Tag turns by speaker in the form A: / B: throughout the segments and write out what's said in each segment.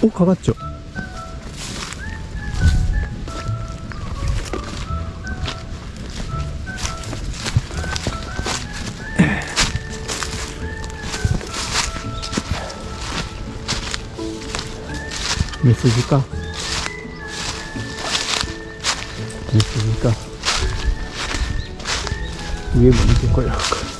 A: おかかっちょメスジか。メスジか。上も見てこようか。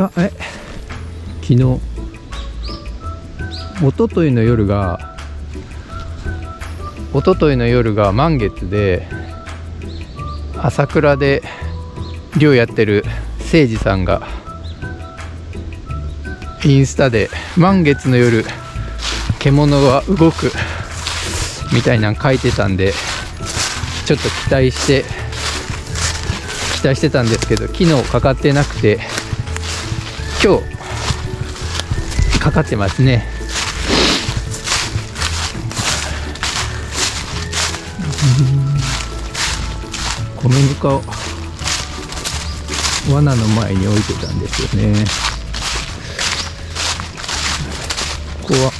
A: 2日え？昨日。一昨日の夜が一昨日の夜が満月で朝倉で漁やってる誠司さんがインスタで満月の夜獣は動くみたいなの書いてたんでちょっと期待して期待してたんですけど昨日かかってなくて今日かかってますね。米ぬかを罠の前に置いてたんですよね。ここは。か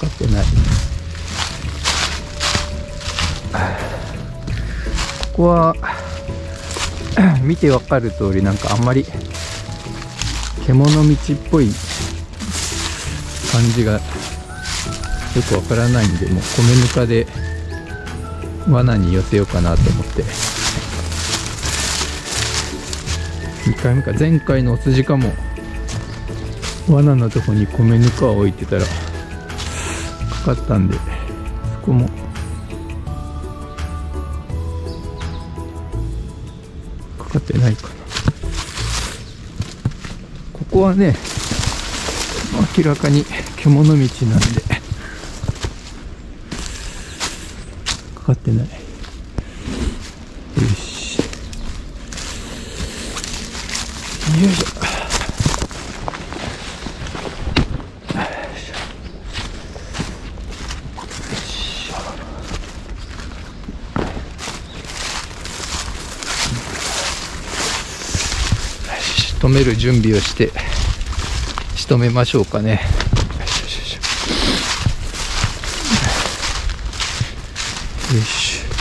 A: かってない。ここは。見てわかる通りなんかあんまり獣道っぽい感じがよくわからないんでもう米ぬかで罠に寄せようかなと思って。2回目か。前回のお筋かも罠のとこに米ぬかを置いてたらかかったんでそこもかかってないかなここはね明らかに獣道なんでかかってない。よしよいしょ。止める準備をして仕留めましょうかね。よしよしよ